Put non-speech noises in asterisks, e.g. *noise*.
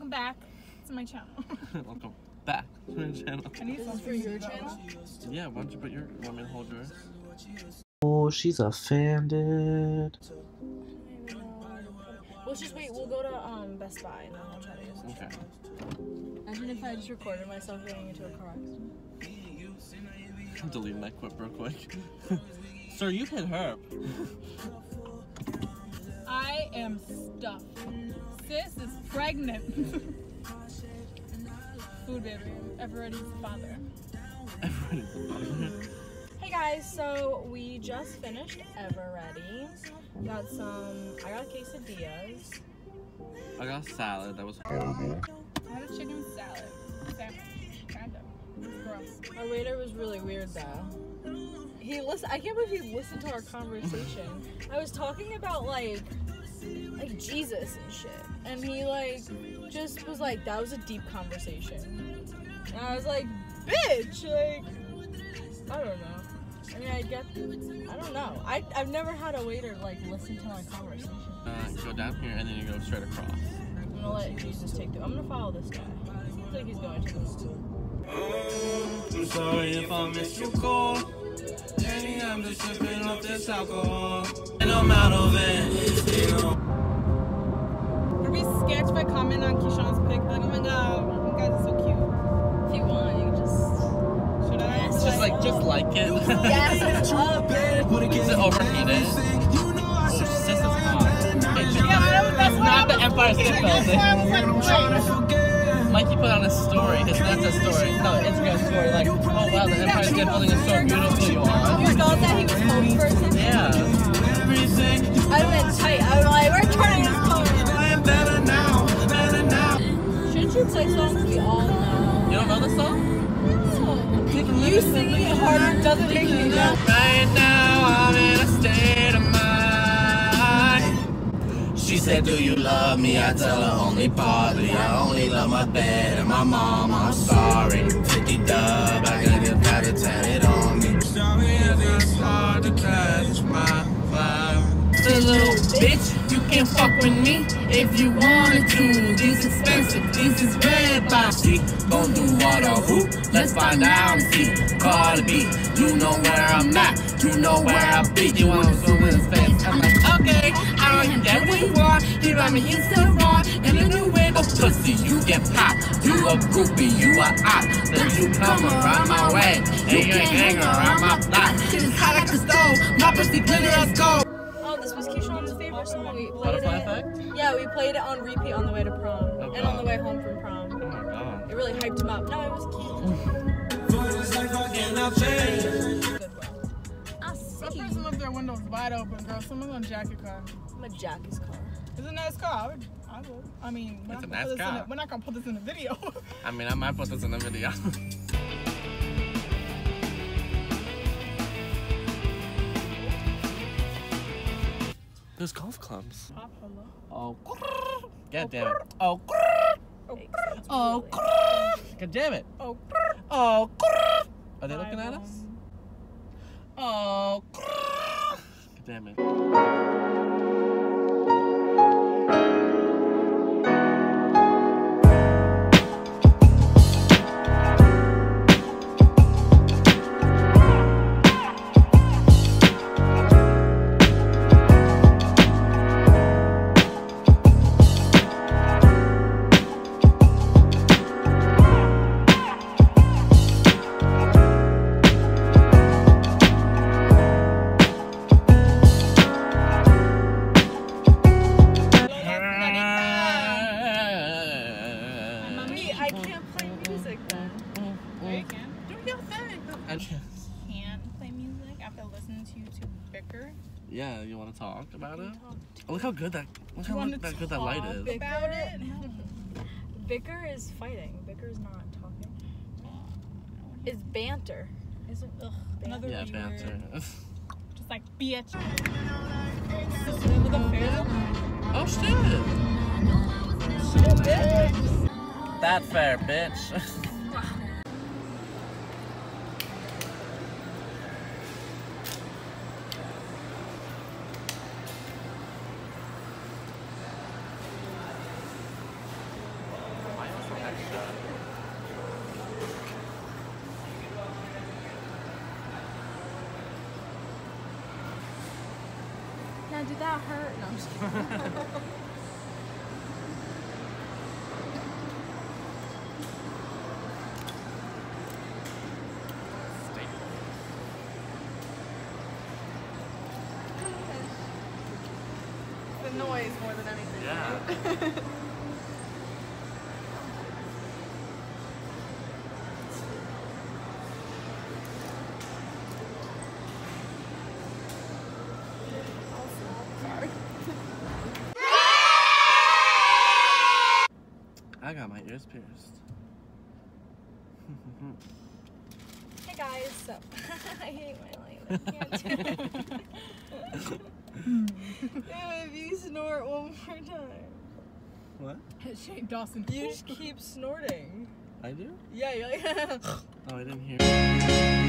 Welcome back to my channel. *laughs* Welcome back to my channel. I need something for your channel. Yeah, why don't you put your want me to hold yours? Oh, she's offended. Let's just wait. We'll go to um Best Buy and then we'll try to get some. Okay. Imagine if I just recorded myself getting into a car accident. I'm deleting that clip real quick. *laughs* Sir, you hit her. *laughs* I am stuffed. Sis is pregnant. *laughs* Food baby. Everybody's father. Hey guys, so we just finished Ever Ready. Got some. I got quesadillas. I got salad. That was horrible. I had a chicken salad. Sandwich. Kind of. It's gross. Our waiter was really weird though. He listen. I can't believe he listened to our conversation. I was talking about like, like Jesus and shit, and he like just was like, that was a deep conversation. And I was like, bitch, like, I don't know. I mean, I get, I don't know. I I've never had a waiter like listen to my conversation. Uh, go down here and then you go straight across. I'm gonna let Jesus take the. I'm gonna follow this guy. Seems like he's going to the *gasps* I'm sorry if I missed your call. Danny, I'm just sipping off this alcohol. And I'm out of it. You know. Are we sketch by comment on Keyshawn's pic? Like, oh my god, you guys are so cute. If you want, you can just. Should I? It's just like, just like it. *laughs* Yes, up. Is it overheated? Oh, sis is hot. Hey, Yeah, that's not the Empire State That's why I Building. like. Mikey put on a story, his Snapchat story, no, Instagram story, like, oh wow, the Empire State Building is so beautiful, you are. You thought that he was home first? We all know? You don't know the song? No. You singing it harder doesn't make me know. Right now, I'm in a state of mind. She said, Do you love me? I tell her only partly. I only love my bed and my mom. I'm sorry. 50 dub, I got it, got it tatted on me. Sorry if it's hard to catch my vibe. The little bitch, can fuck with me if you wanted to. These expensive, these is red boxy. Gon' do what or who? Let's find out and see. Cardi B, you know where I'm at. You know where I be. You wanna zoom in his face? I'm like, okay, I don't get what you want. He ride me, still wrong. And a new way of pussy, you get popped. You a groupie, you a op. Then you come around my way. And you ain't hang around my block. Shit is hot like a stove. My pussy glitter as gold. This was Keyshawn's favorite song. We played Butterfly it. effect? Yeah, we played it on repeat on the way to prom Oh, and on the way home from prom. Oh my god. It really hyped him up. No, it was cute. *laughs* Good one. I That see. person left their windows wide open, girl. Someone's gonna jack your car. I'm gonna jack his car. It's a nice car. I would. I would. I mean, we're It's not, a gonna put nice this in car. a, we're not gonna put this in a video. I mean, I might put this in the video. *laughs* There's golf clubs. Oh, oh God damn it. Oh, oh, God damn it. Oh, Oh, are they looking at us? Oh, God damn it. After to you two bicker. Yeah, you want to talk about it? Oh, look how good that look how look that good that light is. Bicker? About it? *laughs* Bicker is fighting. Bicker's not talking. It's banter. Isn't ugh, Another Yeah, banter. *laughs* *laughs* Just like bitch. Just with a fair. oh shit! That fair, bitch. Did that hurt? No, I'm just kidding. *laughs* The noise more than anything. Yeah. Sorry. *laughs* I got my ears pierced. *laughs* hey guys, so *laughs* I hate my language. I can't do it. Hmm. *laughs* If you snort one more time. what? Shane Dawson. You just keep snorting. I do? Yeah, you're like. Oh, I didn't hear.